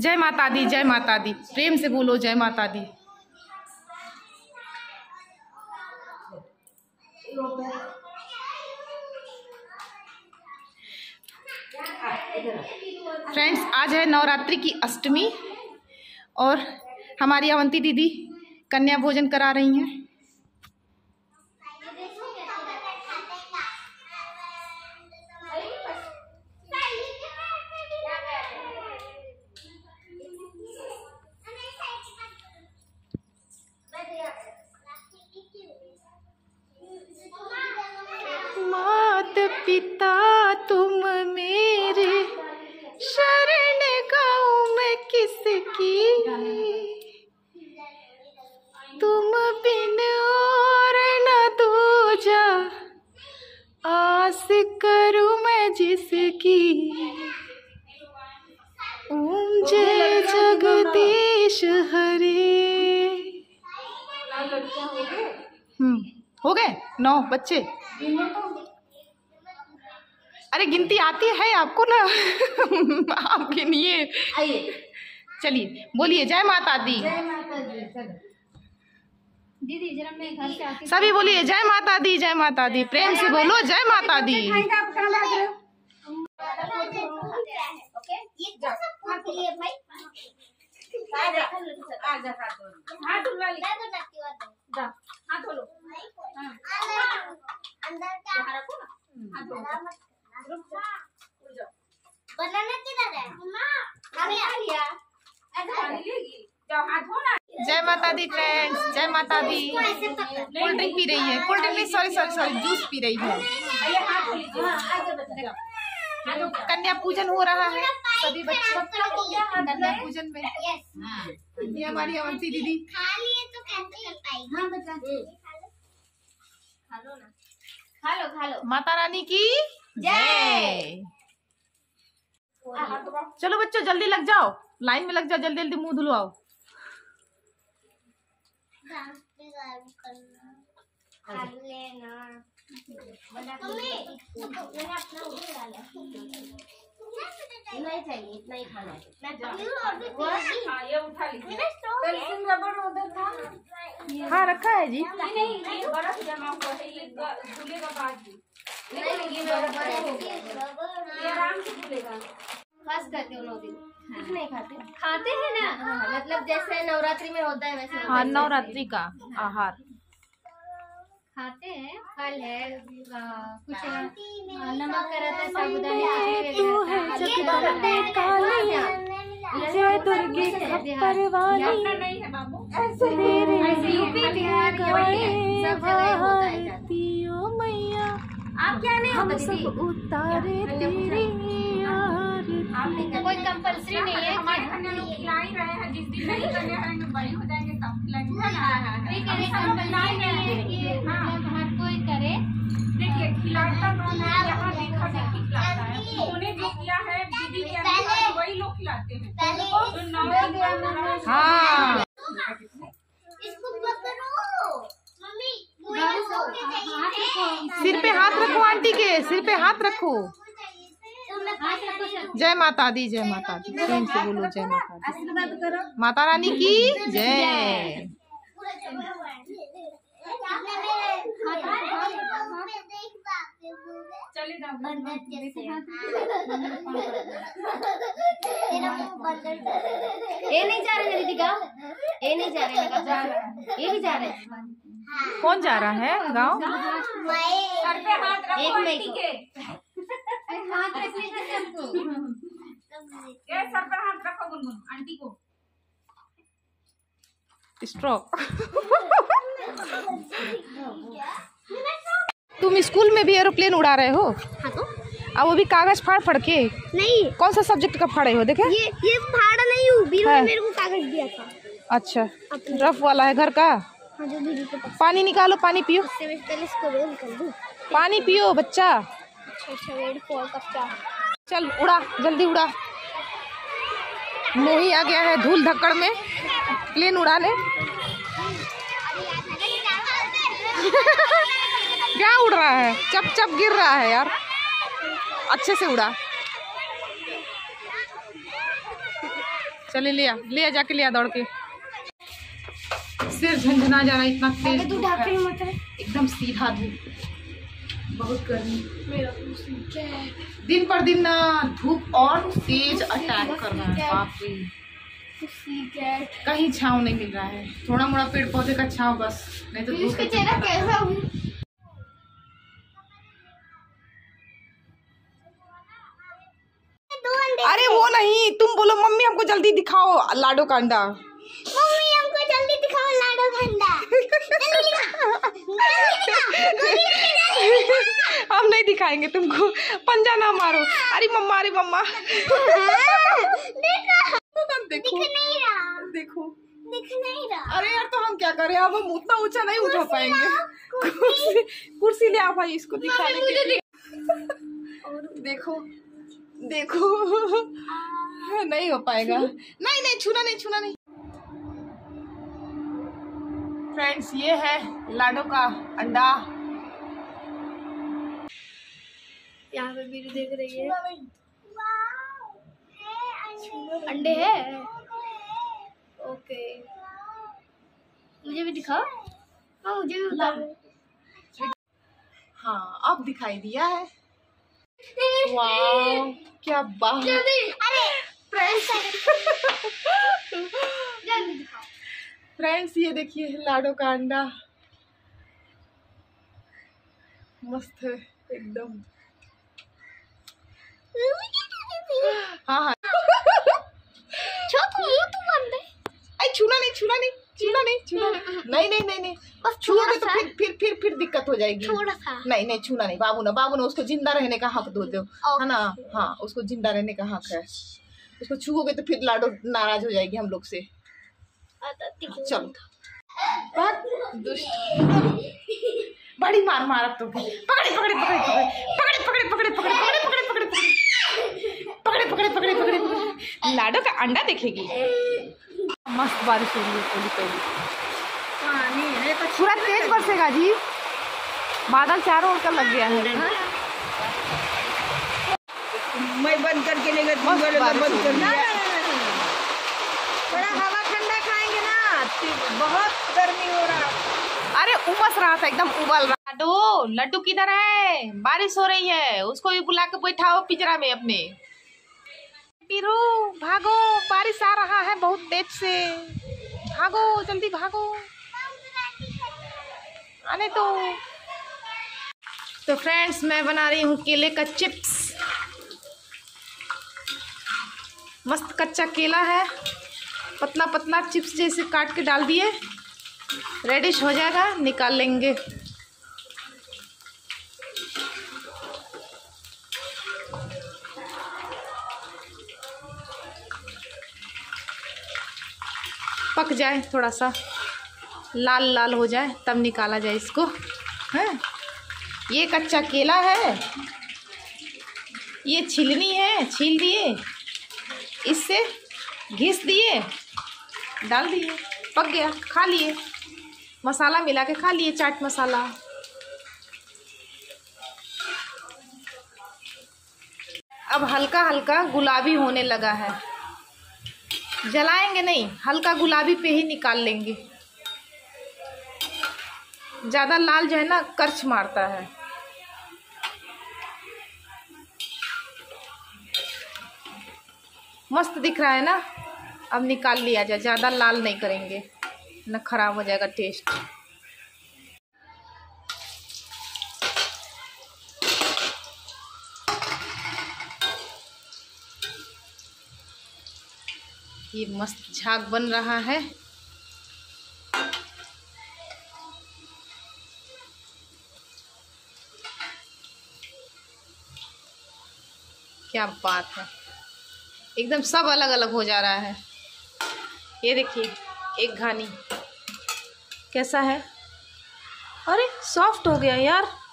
जय माता दी, जय माता दी। प्रेम से बोलो, जय माता दी। फ्रेंड्स आज है नवरात्रि की अष्टमी और हमारी अवंती दीदी कन्या भोजन करा रही हैं। पिता तुम मेरे शरण गाऊं मैं किसकी? तुम बिन और न दूजा। आस करूँ मैं जिसकी। ओम जय जगदीश हरे। हम्म हो गए? नौ बच्चे। अरे गिनती आती है आपको ना? आप गिनिए चलिए बोलिए जय माता दी। जय माता दी दीदी जरा मैं घर से आके सभी बोलिए जय माता दी जय माता दी। प्रेम से बोलो जय माता दी। तो हाथ धो ली। अंदर जय माता दी फ्रेंड्स जय माता दी कोल्ड ड्रिंक पी रही है. Cold drink sorry sorry sorry juice P रही है. कन्या पूजन हो रहा है. सभी बच्चों कन्या पूजन में. ये हमारी अवंती दीदी. खा लो ना खा लो खा लो माता रानी की जय चलो बच्चों जल्दी लग जाओ। लाइन में लग जाओ जल्दी जल्दी मुँह धुलवाओ। खा लेना मम्मी मैंने अपना वो डाला नहीं चाहिए इतना ही खाना है हाँ ये उठा लीजिए रबड़ उधर था हाँ रखा है जी। नहीं नहीं जमा हुआ है ये धुलेगा बाद में ये बर्फ़ बर्फ़ ये आराम से धुलेगा फ़र्स्ट करते हो। नौ दिन कुछ नहीं खाते खाते हैं। ना हाँ, मतलब जैसे नवरात्रि में होता है वैसे हाँ नवरात्रि का आहार खाते हैं फल है कुछ आ, नमक का रहता है साबुदाने जय आप क्या नहीं होता दीदी? उतारे तेरी आरती। कोई कंपलसरी नहीं है हमारे कन्या लोग खिला ही रहे हैं जिस दिन नहीं कन्या करेंगे बड़ी हो जाएँगे तब खिलाएँगे। है कि मतलब हर कोई करे। देखिए खिलाता कौन है? यहाँ देखा देखी खिलाता है। उन्होंने जो किया है दीदी के वही लोग खिलाते हैं। तो हाँ इसको पकड़ो मम्मी पूरा सो के चाहिए सिर पे हाथ रखो आंटी के सिर सर जय माता दी जय माता दी प्रेम से बोलो जय माता दी माता रानी की जय। ये नहीं जा रहे दीदी गाँव ये नहीं जा रहे ये भी जा रहे कौन जा रहा है? गाँव? एक मई आंटी को। के हाथ सबको ये सर पे हाथ रखो गुनगुन आंटी को। स्ट्रोक तुम स्कूल में भी एरोप्लेन उड़ा रहे हो? हाँ तो। अब वो भी कागज़ फाड़ फाड़ के? नहीं। कौन सा सब्जेक्ट का फाड़े हो देखे? ये ये फाड़ा नहीं हूँ है। मेरे को कागज़ दिया था। अच्छा। रफ वाला है घर का? हाँ पानी निकालो पानी पियो। पहले इसको रोल कर दूँ। पानी पियो बच्चा। अच्छा वेट फॉर कब क्या? चल उड़ा जल्दी उड़ा। मोही आ गया है धूल धक्कड़ में। प्लेन उड़ा ले। क्या उड़ रहा है? चप चप गिर रहा है यार। अच्छे से उड़ा। चले ले आ ले जाके लिया दौड़ के। सिर झंझना जा रहा है इतना तेज एकदम सीधा धूप बहुत गर्मी। दिन पर दिन ना धूप और तेज अटैक कर रहा है बाप कहीं छाव नहीं मिल रहा है। थोड़ा मोड़ा पेड़ पौधे का छाव बस नहीं तो धूप चेहरा कैसा हुई अरे वो नहीं तुम बोलो मम्मी हमको जल्दी दिखाओ लाडो का अंडा मम्मी हमको जल्दी दिखाओ लाडो घंटा हम नहीं दिखाएँगे तुमको। पंजा ना मारो। अरे मम्मा अरे मम्मा। देखो देखो। दिख नहीं रहा। अरे यार तो हम क्या करें अब हम उतना ऊँचा नहीं उठा पाएँगे। कुर्सी। कुर्सी ले आ भाई इसको दिखाने के लिए। देखो देखो नहीं हो पाएगा। नहीं नहीं छूना नहीं छूना नहीं। फ्रेंड्स ये है लाडो का अंडा। यहाँ पे वीडियो देख रही है। अंडे है? ओके। मुझे भी दिखाओ। हाँ मुझे भी बताओ हाँ अब दिखाई दिया है। क्या बात। अरे फ्रेंड्स। फ्रेंड्स ये देखिए लाडो का अंडा। मस्त है एकदम। हाँ हाँ। छोटू मुँह तो बंद है अरे छूना नहीं छूना नहीं छूना नहीं छूना नहीं। नहीं नहीं नहीं नहीं। बस छुओगे तो फिर फिर फिर फिर दिक्कत हो जाएगी। थोड़ा सा। नहीं नहीं छूना नहीं बाबू ना बाबू ना उसको ज़िंदा रहने का हक दो दो है ना? हाँ उसको ज़िंदा रहने का हक है। उसको छुओगे तो फिर लाडो नाराज़ हो जाएगी हम लोग से। चलो। दुष्ट। बड़ी मार मार अब तो पकड़े पकड़े पकड़े पकड़े। पकड़े पकड़े पकड़े पकड़े। पकड़े पकड़े पकड़े पकड़े। लाडो का अंडा देखेगी। मस्त बारिश हो रही है थोड़ी थोड़ी पानी है तो पूरा तेज बरसेगा जी। बादल चारों ओर का लग गया है। मैं बंद करके ले गई तो बंद कर दिया। है। थोड़ा हवा ठंडा खाएँगे ना तो बहुत गर्मी हो रहा। अरे उमस रहा था एकदम उबल रहा। लड्डू लड्डू किधर है? बारिश हो रही है। उसको भी बुला के बैठाओ पिंजरा में अपने। पीरू भागो, बारिश आ रहा है बहुत तेज से। भागो, जल्दी भागो। आने तो तो फ्रेंड्स मैं बना रही हूँ केले का चिप्स मस्त कच्चा केला है। पतला पतला चिप्स जैसे काट के डाल दिए। रेडिश हो जाएगा, निकाल लेंगे। पक जाए थोड़ा सा। लाल लाल हो जाए, तब निकाला जाए इसको। है? ये कच्चा केला है। ये छिलनी है, छील दिए। इससे घिस दिए। डाल दिए। पक गया, खा लिए। मसाला मिला के खा लिए, चाट मसाला। अब हल्का हल्का गुलाबी होने लगा है। जलाएँगे नहीं, हल्का गुलाबी पे ही निकाल लेंगे। ज़्यादा लाल जो है ना, कर्च मारता है। मस्त दिख रहा है ना? अब निकाल लिया जाए, ज़्यादा लाल नहीं करेंगे। ना खराब हो जाएगा टेस्ट ये मस्त झाग बन रहा है। क्या बात है। एकदम सब अलग अलग हो जा रहा है। ये देखिए, एक घानी। कैसा है? अरे सॉफ्ट हो गया यार।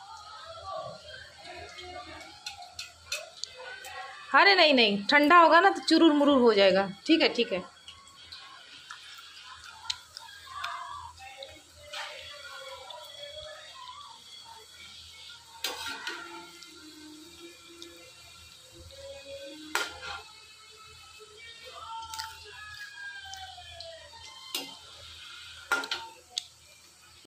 अरे नहीं नहीं, ठंडा होगा ना तो चुरूर मुरूर हो जाएगा। ठीक है ठीक है।